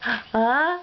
啊？